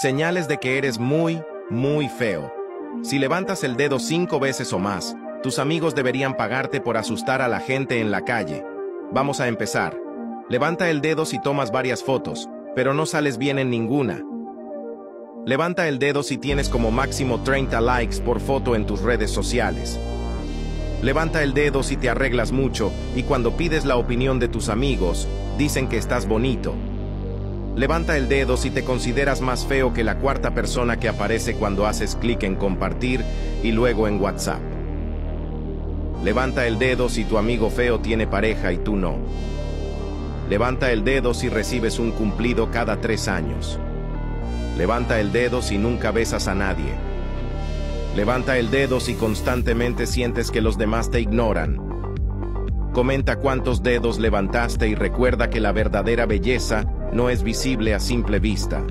Señales de que eres muy, muy feo. Si levantas el dedo cinco veces o más, tus amigos deberían pagarte por asustar a la gente en la calle. Vamos a empezar. Levanta el dedo si tomas varias fotos, pero no sales bien en ninguna. Levanta el dedo si tienes como máximo 30 likes por foto en tus redes sociales. Levanta el dedo si te arreglas mucho y cuando pides la opinión de tus amigos, dicen que estás bonito. Levanta el dedo si te consideras más feo que la cuarta persona que aparece cuando haces clic en compartir y luego en WhatsApp. Levanta el dedo si tu amigo feo tiene pareja y tú no. Levanta el dedo si recibes un cumplido cada tres años. Levanta el dedo si nunca besas a nadie. Levanta el dedo si constantemente sientes que los demás te ignoran. Comenta cuántos dedos levantaste y recuerda que la verdadera belleza no es visible a simple vista.